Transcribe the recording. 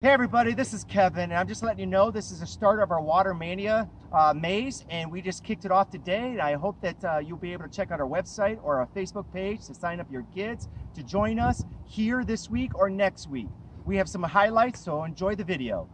Hey everybody, this is Kevin, and I'm just letting you know this is the start of our Water Mania uh, maze, and we just kicked it off today. And I hope that uh, you'll be able to check out our website or our Facebook page to sign up your kids to join us here this week or next week. We have some highlights, so enjoy the video.